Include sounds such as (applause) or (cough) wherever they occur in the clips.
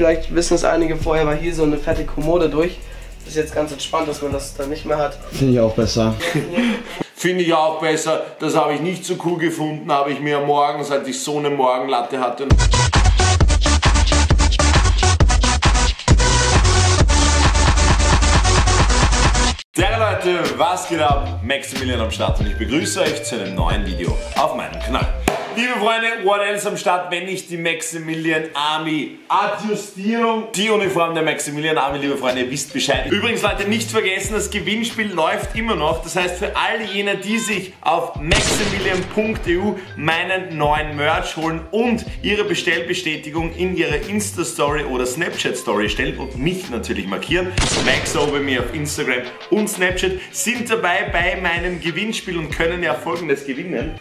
Vielleicht wissen es einige, vorher war hier so eine fette Kommode durch. Das ist jetzt ganz entspannt, dass man das dann nicht mehr hat. Finde ich auch besser. (laughs) Finde ich auch besser. Das habe ich nicht so cool gefunden, habe ich mir morgens, als ich so eine Morgenlatte hatte. Servus Leute, was geht ab? Maximilian am Start und ich begrüße euch zu einem neuen Video auf meinem Kanal. Liebe Freunde, what else am Start, wenn nicht die Maximilian Army Adjustierung. Die Uniform der Maximilian Army, liebe Freunde, ihr wisst Bescheid. Übrigens Leute, nicht vergessen, das Gewinnspiel läuft immer noch. Das heißt, für all jene, die sich auf maximilian.eu meinen neuen Merch holen und ihre Bestellbestätigung in ihre Insta-Story oder Snapchat-Story stellen und mich natürlich markieren, Max bei mir auf Instagram und Snapchat, sind dabei bei meinem Gewinnspiel und können ja folgendes gewinnen.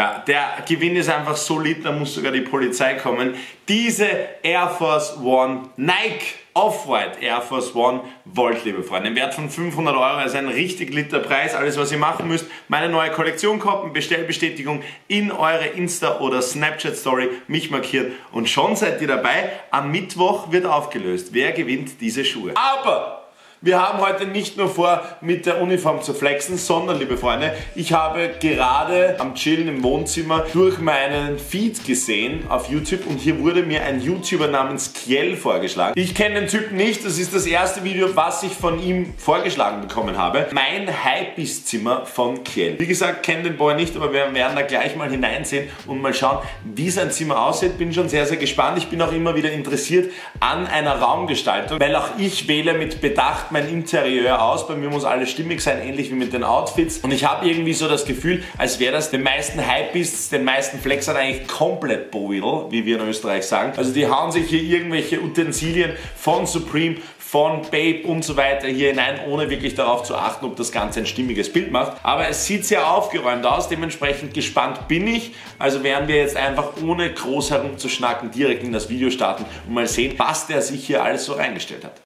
Ja, der Gewinn ist einfach solid, da muss sogar die Polizei kommen. Diese Air Force One Nike Off-White Air Force One Volt, liebe Freunde. Im Wert von 500 Euro, also ein richtig liter Preis. Alles, was ihr machen müsst, meine neue Kollektion koppen, Bestellbestätigung in eure Insta- oder Snapchat-Story, mich markieren und schon seid ihr dabei. Am Mittwoch wird aufgelöst, wer gewinnt diese Schuhe. Aber wir haben heute nicht nur vor, mit der Uniform zu flexen, sondern, liebe Freunde, ich habe gerade am Chillen im Wohnzimmer durch meinen Feed gesehen auf YouTube und hier wurde mir ein YouTuber namens Kiel vorgeschlagen. Ich kenne den Typen nicht, das ist das erste Video, was ich von ihm vorgeschlagen bekommen habe. Mein Hypebeast-Zimmer von Kiel. Wie gesagt, kenne den Boy nicht, aber wir werden da gleich mal hineinsehen und mal schauen, wie sein Zimmer aussieht. Bin schon sehr, sehr gespannt. Ich bin auch immer wieder interessiert an einer Raumgestaltung, weil auch ich wähle mit Bedacht mein Interieur aus. Bei mir muss alles stimmig sein, ähnlich wie mit den Outfits. Und ich habe irgendwie so das Gefühl, als wäre das den meisten Hypebeasts, den meisten Flexern eigentlich komplett Boidel, wie wir in Österreich sagen. Also die hauen sich hier irgendwelche Utensilien von Supreme, von Babe und so weiter hier hinein, ohne wirklich darauf zu achten, ob das Ganze ein stimmiges Bild macht. Aber es sieht sehr aufgeräumt aus, dementsprechend gespannt bin ich. Also werden wir jetzt einfach ohne groß herumzuschnacken direkt in das Video starten und mal sehen, was der sich hier alles so reingestellt hat.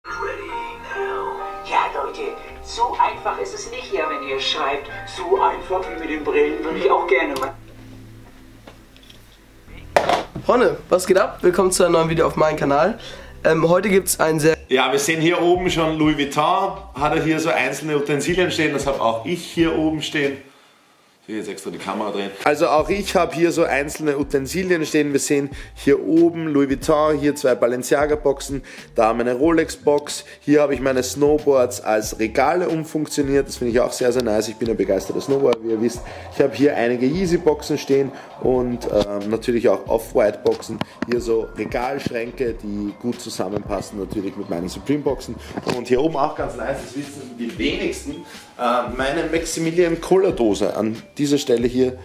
So einfach ist es nicht hier, wenn ihr schreibt. So einfach wie mit den Brillen würde ich auch gerne mal. Freunde, was geht ab? Willkommen zu einem neuen Video auf meinem Kanal. Ähm, heute gibt es ein sehr... Ja, wir sehen hier oben schon Louis Vuitton. Hat er hier so einzelne Utensilien stehen. Das habe auch ich hier oben stehen. Ich will jetzt extra die Kamera drehen. Also auch ich habe hier so einzelne Utensilien stehen. Wir sehen hier oben Louis Vuitton, hier zwei Balenciaga Boxen, da meine Rolex Box. Hier habe ich meine Snowboards als Regale umfunktioniert. Das finde ich auch sehr, sehr nice. Ich bin ein begeisterter Snowboarder, wie ihr wisst. Ich habe hier einige Yeezy Boxen stehen und ähm, natürlich auch Off-White Boxen. Hier so Regalschränke, die gut zusammenpassen natürlich mit meinen Supreme Boxen. Und hier oben auch ganz nice, das wissen die wenigsten, äh, meine Maximilian Cola Dose an dieser Stelle hier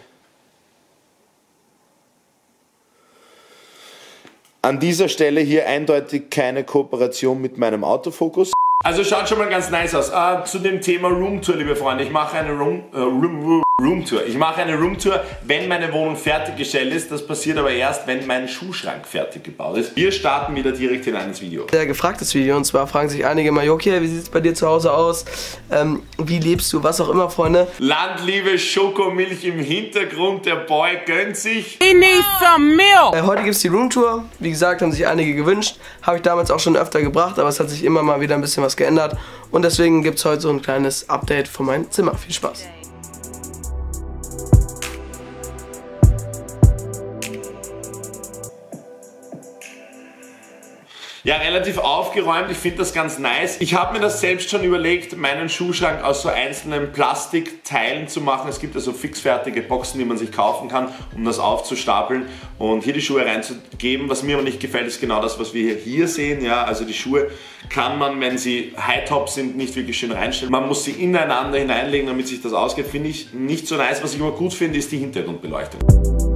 an dieser Stelle hier eindeutig keine Kooperation mit meinem Autofokus. Also schaut schon mal ganz nice aus. Äh, zu dem Thema Roomtour, liebe Freunde. Ich mache eine Room, äh, Room, Room Roomtour. Ich mache eine Roomtour, wenn meine Wohnung fertiggestellt ist. Das passiert aber erst, wenn mein Schuhschrank fertig gebaut ist. Wir starten wieder direkt hinein ins Video. Sehr gefragtes Video und zwar fragen sich einige mal, okay, wie sieht es bei dir zu Hause aus? Ähm, wie lebst du? Was auch immer, Freunde. Landliebe Schokomilch im Hintergrund. Der Boy gönnt sich. He needs some milk. Äh, heute gibt es die Roomtour. Wie gesagt, haben sich einige gewünscht. Habe ich damals auch schon öfter gebracht, aber es hat sich immer mal wieder ein bisschen was geändert. Und deswegen gibt es heute so ein kleines Update von meinem Zimmer. Viel Spaß. Ja, relativ aufgeräumt. Ich finde das ganz nice. Ich habe mir das selbst schon überlegt, meinen Schuhschrank aus so einzelnen Plastikteilen zu machen. Es gibt also fixfertige Boxen, die man sich kaufen kann, um das aufzustapeln und hier die Schuhe reinzugeben. Was mir aber nicht gefällt, ist genau das, was wir hier sehen. Ja, also die Schuhe kann man, wenn sie High-Top sind, nicht wirklich schön reinstellen. Man muss sie ineinander hineinlegen, damit sich das ausgeht. Finde ich nicht so nice. Was ich immer gut finde, ist die Hintergrundbeleuchtung.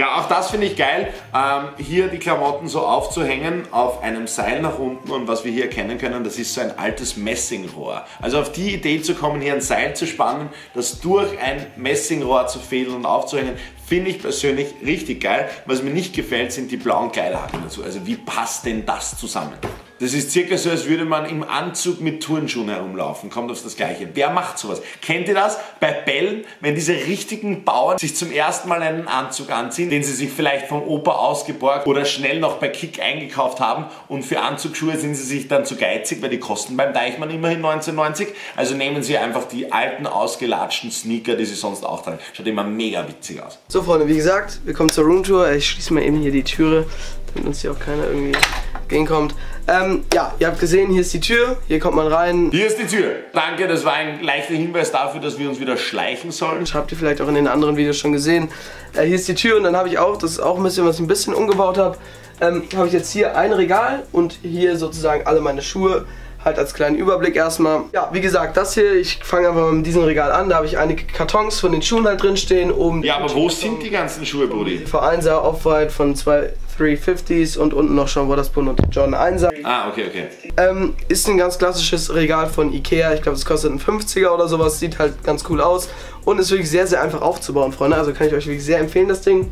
Ja, auch das finde ich geil, ähm, hier die Klamotten so aufzuhängen auf einem Seil nach unten und was wir hier erkennen können, das ist so ein altes Messingrohr. Also auf die Idee zu kommen, hier ein Seil zu spannen, das durch ein Messingrohr zu fädeln und aufzuhängen, finde ich persönlich richtig geil. Was mir nicht gefällt, sind die blauen Kleiderhaken dazu. Also wie passt denn das zusammen? Das ist circa so, als würde man im Anzug mit Turnschuhen herumlaufen. Kommt auf das Gleiche. Wer macht sowas? Kennt ihr das? Bei Bällen, wenn diese richtigen Bauern sich zum ersten Mal einen Anzug anziehen, den sie sich vielleicht vom Opa ausgeborgt oder schnell noch bei Kick eingekauft haben und für Anzugsschuhe sind sie sich dann zu geizig, weil die kosten beim Deichmann immerhin 1990. Also nehmen sie einfach die alten, ausgelatschten Sneaker, die sie sonst auch tragen. Schaut immer mega witzig aus. So Freunde, wie gesagt, wir kommen zur Roomtour. Ich schließe mal eben hier die Türe, damit uns hier auch keiner irgendwie entgegenkommt. Ähm, ja, ihr habt gesehen, hier ist die Tür, hier kommt man rein. Hier ist die Tür. Danke, das war ein leichter Hinweis dafür, dass wir uns wieder schleichen sollen. Das habt ihr vielleicht auch in den anderen Videos schon gesehen. Äh, hier ist die Tür und dann habe ich auch, das ist auch ein bisschen, was ich ein bisschen umgebaut habe, ähm, habe ich jetzt hier ein Regal und hier sozusagen alle meine Schuhe halt als kleinen Überblick erstmal. Ja, wie gesagt, das hier, ich fange einfach mit diesem Regal an. Da habe ich einige Kartons von den Schuhen halt drin stehen. Oben ja, aber wo sind die ganzen Schuhe, Brudi? Vereinser, Off-White von zwei 350s und unten noch schon Wotherspoon und John 1er. Ah, okay, okay. Ähm, ist ein ganz klassisches Regal von Ikea. Ich glaube, es kostet einen 50er oder sowas. Sieht halt ganz cool aus und ist wirklich sehr, sehr einfach aufzubauen, Freunde. Also kann ich euch wirklich sehr empfehlen, das Ding.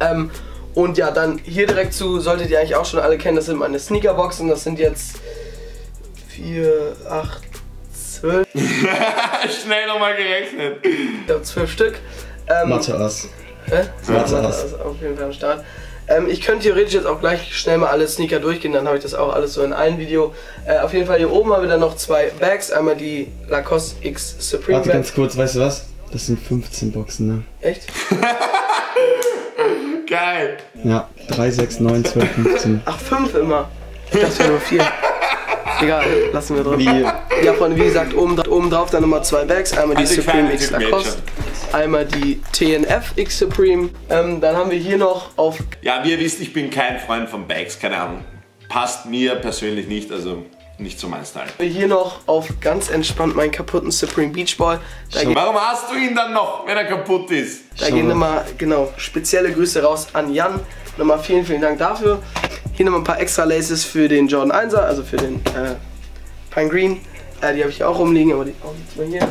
Ähm, und ja, dann hier direkt zu, solltet ihr eigentlich auch schon alle kennen, das sind meine Sneakerboxen. Das sind jetzt 4, 8, 12. Schnell nochmal gerechnet. Ich glaube 12 Stück. Ähm, Mathe Ass. Hä? Mathe. Ass. Auf jeden Fall am Start. Ähm, ich könnte theoretisch jetzt auch gleich schnell mal alle Sneaker durchgehen, dann habe ich das auch alles so in einem Video. Äh, auf jeden Fall hier oben haben wir dann noch zwei Bags. Einmal die Lacoste X Supreme Warte Bag. ganz kurz, weißt du was? Das sind 15 Boxen, ne? Echt? (laughs) Geil. Ja, 3, 6, 9, 12, 15. Ach, fünf immer. Ich dachte nur vier. Egal, lassen wir drin. Wie? Ja, Freunde, wie gesagt, oben, oben drauf dann nochmal zwei Bags. Einmal die Also Supreme X Lacoste, einmal die TNF X Supreme. Ähm, dann haben wir hier noch auf Ja, wie ihr wisst, ich bin kein Freund von Bags, keine Ahnung. Passt mir persönlich nicht, also nicht so mein Style. hier noch auf ganz entspannt meinen kaputten Supreme Beach Ball. Warum hast du ihn dann noch, wenn er kaputt ist? da gehen nochmal, genau, spezielle Grüße raus an Jan. Nochmal vielen, vielen Dank dafür. Hier nochmal ein paar extra Laces für den Jordan 1er, also für den äh, Pine Green. Äh, die habe ich hier auch rumliegen, aber die auch jetzt mal hier.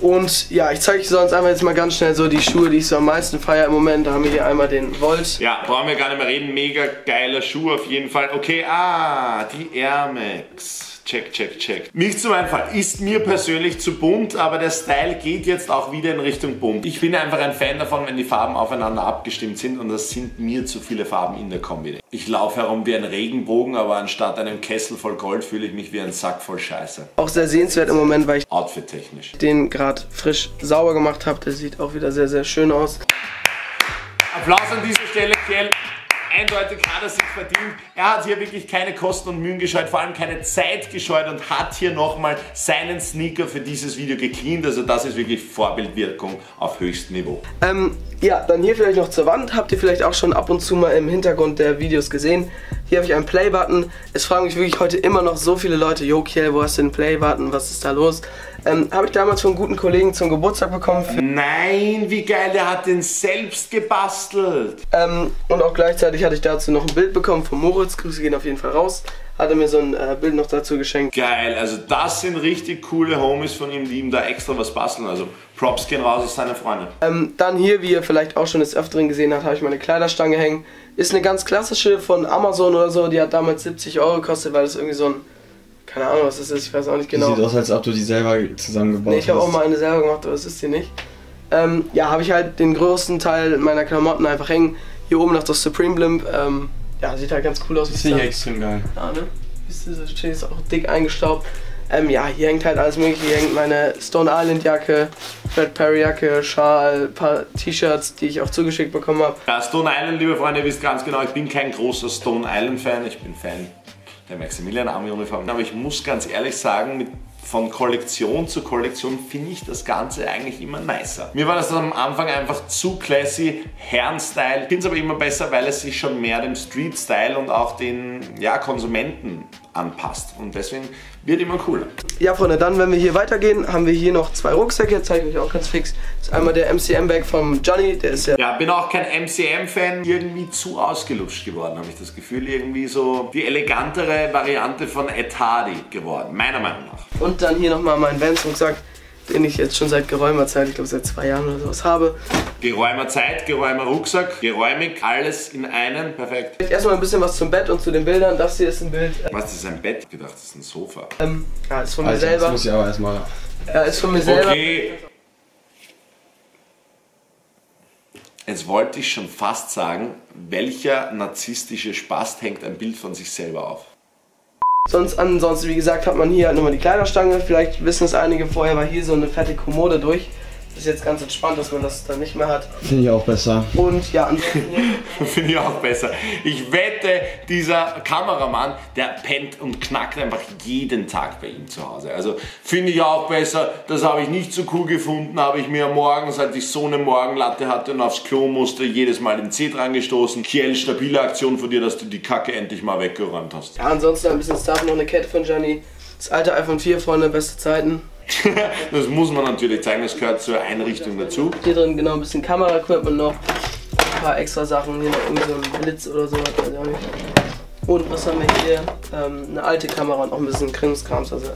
Und ja, ich zeige euch sonst einfach jetzt mal ganz schnell so die Schuhe, die ich so am meisten feiere im Moment. Da haben wir hier einmal den Volt. Ja, brauchen wir gar nicht mehr reden. Mega geiler Schuh auf jeden Fall. Okay, ah, die Air Max. Check, check, check. Nicht so einfach. Ist mir persönlich zu bunt, aber der Style geht jetzt auch wieder in Richtung bunt. Ich bin einfach ein Fan davon, wenn die Farben aufeinander abgestimmt sind und das sind mir zu viele Farben in der Kombi. Ich laufe herum wie ein Regenbogen, aber anstatt einem Kessel voll Gold fühle ich mich wie ein Sack voll Scheiße. Auch sehr sehenswert im Moment, weil ich Outfit-technisch. den gerade frisch sauber gemacht habe. Der sieht auch wieder sehr, sehr schön aus. Applaus an dieser Stelle, Kiel. Eindeutig hat er sich verdient. Er hat hier wirklich keine Kosten und Mühen gescheut, vor allem keine Zeit gescheut und hat hier nochmal seinen Sneaker für dieses Video gecleant. Also das ist wirklich Vorbildwirkung auf höchstem Niveau. Ähm, ja, dann hier vielleicht noch zur Wand. Habt ihr vielleicht auch schon ab und zu mal im Hintergrund der Videos gesehen. Hier habe ich einen Play-Button. Es fragen mich wirklich heute immer noch so viele Leute, Jo Kiel, wo hast du den Play-Button? Was ist da los? Ähm, habe ich damals von guten Kollegen zum Geburtstag bekommen. Nein, wie geil, der hat den selbst gebastelt. ähm, und auch gleichzeitig hatte ich dazu noch ein Bild bekommen von Moritz. Grüße gehen auf jeden Fall raus. Hat er mir so ein äh, Bild noch dazu geschenkt. Geil, also das sind richtig coole Homies von ihm, die ihm da extra was basteln. Also Props gehen raus aus seine Freunde. Ähm, dann hier, wie ihr vielleicht auch schon des Öfteren gesehen habt, habe ich meine Kleiderstange hängen. Ist eine ganz klassische von Amazon oder so. Die hat damals 70 Euro gekostet, weil das irgendwie so ein, keine Ahnung was das ist, ich weiß auch nicht Die genau. sieht aus, als ob du die selber zusammengebaut Nee, ich habe hast. auch mal eine selber gemacht, aber das ist die nicht. Ähm, ja, habe ich halt den größten Teil meiner Klamotten einfach hängen. Hier oben noch das Supreme Blimp. Ähm, ja, sieht halt ganz cool aus. Das finde ich extrem geil. Ja, ne? Siehst du, das jetzt auch dick eingestaubt. Ähm, ja, hier hängt halt alles mögliche. Hier hängt meine Stone Island Jacke, Fred Perry Jacke, Schal, paar T-Shirts, die ich auch zugeschickt bekommen habe. Ja, Stone Island, liebe Freunde, ihr wisst ganz genau, ich bin kein großer Stone Island Fan. Ich bin Fan der Maximilian Army Uniform. Aber ich muss ganz ehrlich sagen, mit von Kollektion zu Kollektion finde ich das Ganze eigentlich immer nicer. Mir war das am Anfang einfach zu classy, Herrenstyle. Ich finde es aber immer besser, weil es sich schon mehr dem Street-Style und auch den ja, Konsumenten anpasst. Und deswegen wird immer cooler. Ja, Freunde, dann, wenn wir hier weitergehen, haben wir hier noch zwei Rucksäcke. Zeige ich euch auch ganz fix. Das ist einmal der MCM-Bag vom Johnny, der ist ja Ja, bin auch kein MCM-Fan. Irgendwie zu ausgelutscht geworden, habe ich das Gefühl. Irgendwie so die elegantere Variante von Ed Hardy geworden, meiner Meinung nach. Und dann hier nochmal mein Vans Rucksack. Den ich jetzt schon seit geräumer Zeit, ich glaube seit zwei Jahren oder sowas habe. Geräumer Zeit, geräumer Rucksack, geräumig, alles in einem, perfekt. Vielleicht erstmal ein bisschen was zum Bett und zu den Bildern. Das hier ist ein Bild. äh, Was, das ist ein Bett? Ich gedacht, das ist ein Sofa. Ähm, ja, ist von mir Alter, das selber. muss ich aber erstmal. Ja, ist von mir selber. Okay. Jetzt wollte ich schon fast sagen, welcher narzisstische Spast hängt ein Bild von sich selber auf? Sonst, ansonsten, wie gesagt, hat man hier halt nochmal die Kleiderstange. Vielleicht wissen es einige, vorher war hier so eine fette Kommode durch. Das ist jetzt ganz entspannt, dass man das dann nicht mehr hat. Finde ich auch besser. Und ja, (laughs) Finde ich auch besser. Ich wette, dieser Kameramann, der pennt und knackt einfach jeden Tag bei ihm zu Hause. Also finde ich auch besser. Das habe ich nicht so cool gefunden. Habe ich mir morgens, als ich so eine Morgenlatte hatte und aufs Klo musste, jedes Mal den Zeh dran gestoßen. Kiel, stabile Aktion von dir, dass du die Kacke endlich mal weggeräumt hast. Ja, ansonsten ein bisschen Stuff, noch eine Kette von Gianni. Das alte iPhone 4, Freunde, beste Zeiten. (laughs) das muss man natürlich zeigen, das gehört zur Einrichtung dazu. Hier drin genau ein bisschen Kamera-Equipment noch. Ein paar extra Sachen. Hier noch irgendwie so ein Blitz oder so, weiß ich auch nicht. Und was haben wir hier? Ähm, eine alte Kamera und auch ein bisschen Krimskrams. Also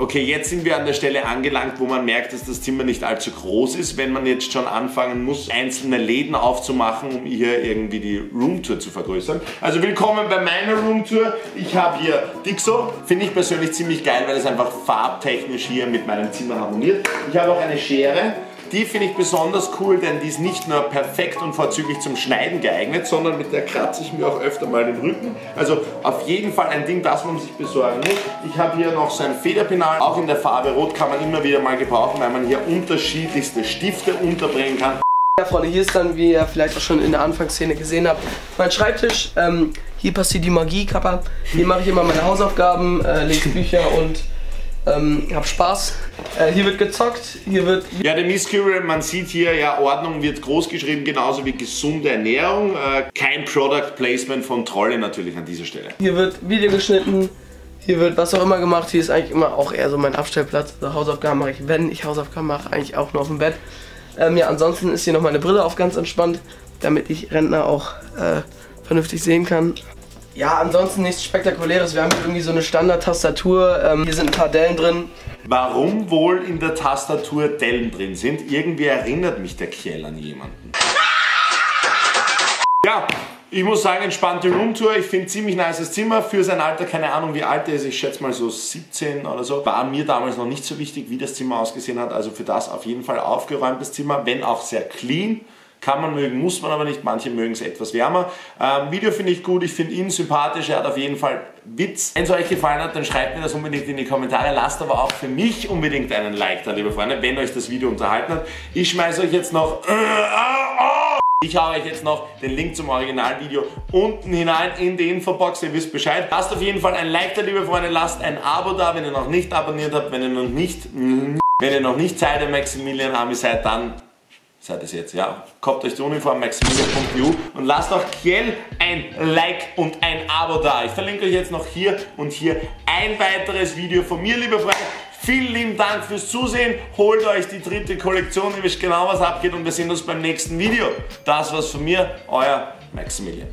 Okay, jetzt sind wir an der Stelle angelangt, wo man merkt, dass das Zimmer nicht allzu groß ist, wenn man jetzt schon anfangen muss, einzelne Läden aufzumachen, um hier irgendwie die Roomtour zu vergrößern. Also willkommen bei meiner Roomtour. Ich habe hier Dixo, finde ich persönlich ziemlich geil, weil es einfach farbtechnisch hier mit meinem Zimmer harmoniert. Ich habe auch eine Schere. Die finde ich besonders cool, denn die ist nicht nur perfekt und vorzüglich zum Schneiden geeignet, sondern mit der kratze ich mir auch öfter mal den Rücken. Also auf jeden Fall ein Ding, das man sich besorgen muss. Ich habe hier noch so ein Federpenal, auch in der Farbe Rot kann man immer wieder mal gebrauchen, weil man hier unterschiedlichste Stifte unterbringen kann. Ja, Freunde, hier ist dann, wie ihr vielleicht auch schon in der Anfangsszene gesehen habt, mein Schreibtisch. Ähm, hier passiert die Magie, Kappa. Hier mache ich immer meine Hausaufgaben, äh, lese Bücher und ähm, hab Spaß. Äh, hier wird gezockt, hier wird Ja, der Miss Curry, man sieht hier, ja, Ordnung wird groß geschrieben, genauso wie gesunde Ernährung. Äh, kein Product Placement von Trolle natürlich an dieser Stelle. Hier wird Video geschnitten, hier wird was auch immer gemacht. Hier ist eigentlich immer auch eher so mein Abstellplatz. Also Hausaufgaben mache ich, wenn ich Hausaufgaben mache, eigentlich auch nur auf dem Bett. Ähm, ja, ansonsten ist hier noch meine Brille auf ganz entspannt, damit ich Rentner auch äh, vernünftig sehen kann. Ja, ansonsten nichts Spektakuläres. Wir haben hier irgendwie so eine Standard-Tastatur. Ähm, hier sind ein paar Dellen drin. Warum wohl in der Tastatur Dellen drin sind? Irgendwie erinnert mich der Kiel an jemanden. Ja, ich muss sagen, entspannte Roomtour. Ich finde ziemlich nices Zimmer für sein Alter. Keine Ahnung, wie alt er ist. Ich schätze mal so 17 oder so. War mir damals noch nicht so wichtig, wie das Zimmer ausgesehen hat. Also für das auf jeden Fall aufgeräumtes Zimmer, wenn auch sehr clean. Kann man mögen, muss man aber nicht. Manche mögen es etwas wärmer. Ähm, Video finde ich gut, ich finde ihn sympathisch. Er hat auf jeden Fall Witz. Wenn es euch gefallen hat, dann schreibt mir das unbedingt in die Kommentare. Lasst aber auch für mich unbedingt einen Like da, liebe Freunde, wenn euch das Video unterhalten hat. Ich schmeiße euch jetzt noch... Ich habe euch jetzt noch den Link zum Originalvideo unten hinein in die Infobox. Ihr wisst Bescheid. Lasst auf jeden Fall ein Like da, liebe Freunde. Lasst ein Abo da, wenn ihr noch nicht abonniert habt. Wenn ihr noch nicht, wenn ihr noch nicht Teil der Maximilian Army seid, dann seid es jetzt, ja. Koppt euch die Uniform maximilian.eu und lasst auch Kiel ein Like und ein Abo da. Ich verlinke euch jetzt noch hier und hier ein weiteres Video von mir, liebe Freunde. Vielen lieben Dank fürs Zusehen. Holt euch die dritte Kollektion, ihr wisst genau, was abgeht und wir sehen uns beim nächsten Video. Das war's von mir, euer Maximilian.